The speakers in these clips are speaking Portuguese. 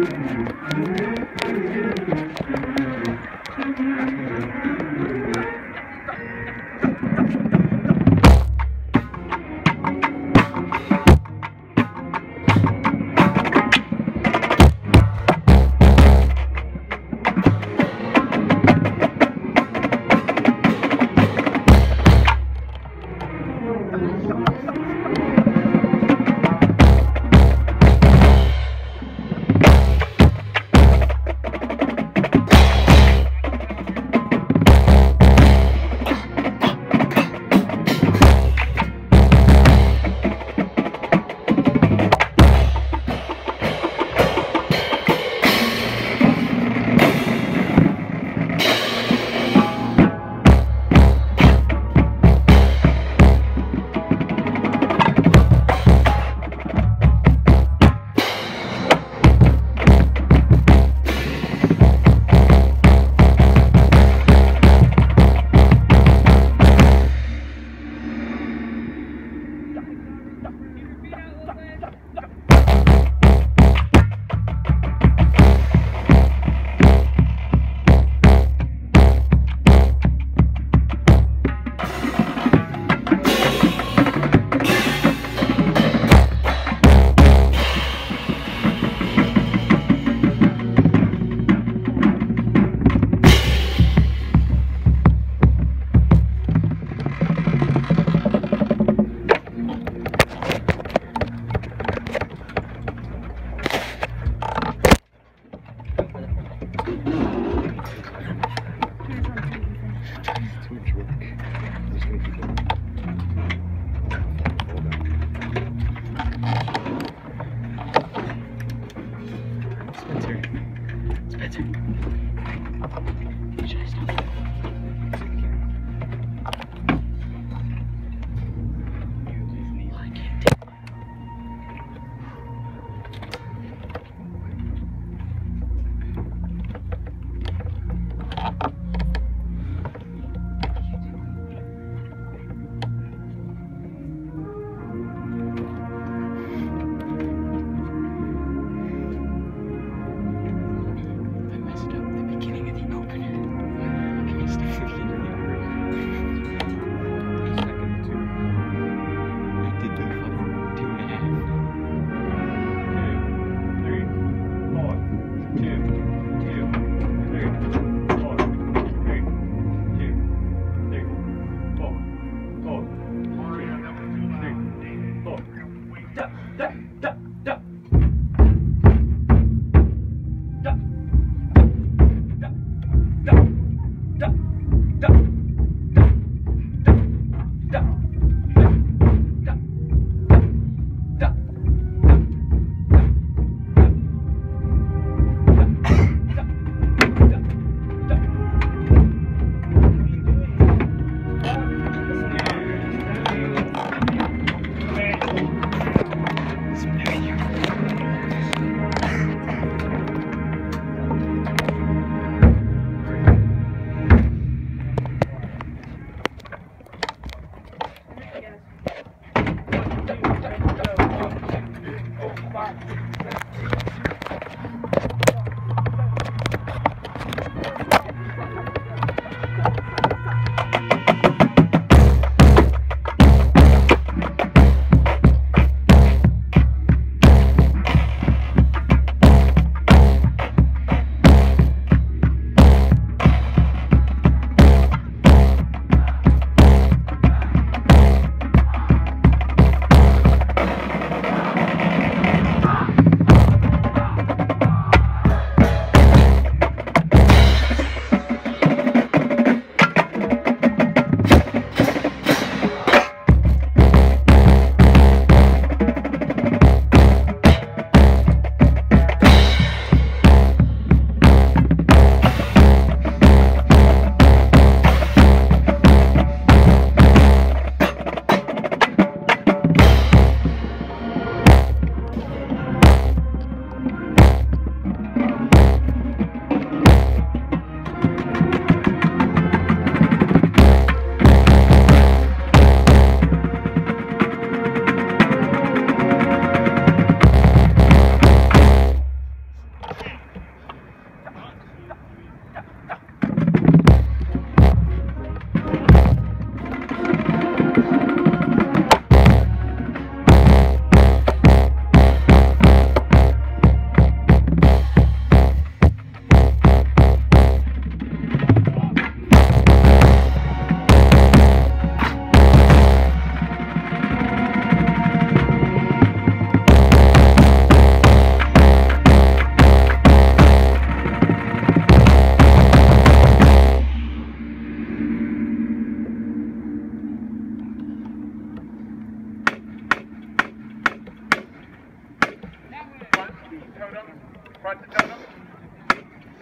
Música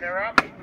They're up.